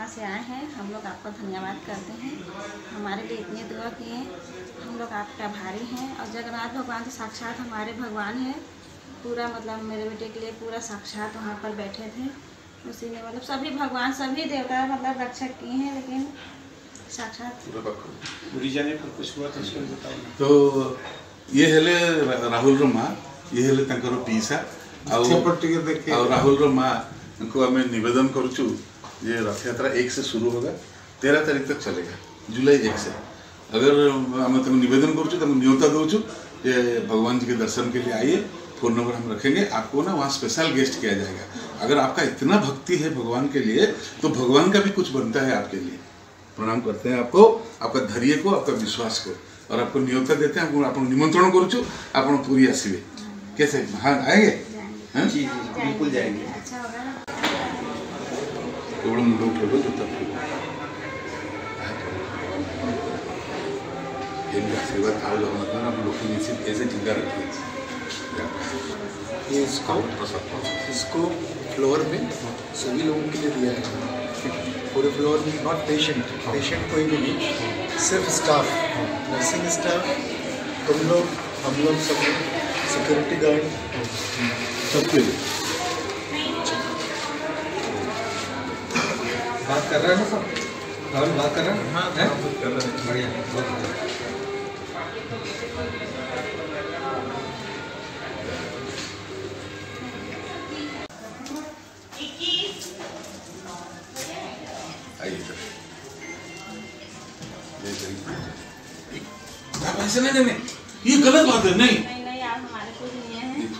कहाँ से आए हैं। हम लोग आपका धन्यवाद करते हैं। हमारे लिए इतनी दुआ किए हम लोग आपके आभारी हैं और जगन्नाथ भगवान तो साक्षात हमारे भगवान हैं। पूरा मतलब मेरे बेटे के लिए पूरा साक्षात वहाँ पर बैठे थे। उसी ने मतलब सभी भगवान सभी देवता मतलब रक्षा किए हैं लेकिन साक्षात तो ये हेले राहुल माँ ये हेले पीसा। आउ राहुल ମା ଙ୍କୁ ଆମେ ନିବେଦନ କରୁଛୁ ये रथ यात्रा एक से शुरू होगा तेरह तारीख तक चलेगा जुलाई एक से। अगर हम तुम निवेदन करूँ तुम न्योता दूँ ये भगवान जी के दर्शन के लिए आइए फ़ोन नंबर हम रखेंगे आपको ना वहाँ स्पेशल गेस्ट किया जाएगा। अगर आपका इतना भक्ति है भगवान के लिए तो भगवान का भी कुछ बनता है आपके लिए। प्रणाम करते हैं आपको आपका धैर्य को आपका विश्वास को और आपको नियोक्ता देते हैं आप निमंत्रण करुचु आप पूरी आसवे कैसे हाँ आएँगे? बिल्कुल जाएँगे। अच्छा उठेलो जूता खोलो इनका आशीर्वाद था जगन्नाथ हम लोग निश्चित ऐसे चिंता रखिए ये इसको इसको फ्लोर में सभी लोगों के लिए दिया है. पूरे फ्लोर में नॉट पेशेंट पेशेंट कोई भी नहीं सिर्फ़ स्टाफ नर्सिंग स्टाफ तुम लोग हम लोग सब सिक्योरिटी गार्ड सबके लिए. बात कर रहे हैं सब? राहुल बात कर रहे हाँ, हैं? हाँ है? बढ़िया बहुत बढ़िया। नहीं देने ये गलत बात है नहीं। नहीं, नहीं आप हमारे कुछ नहीं है।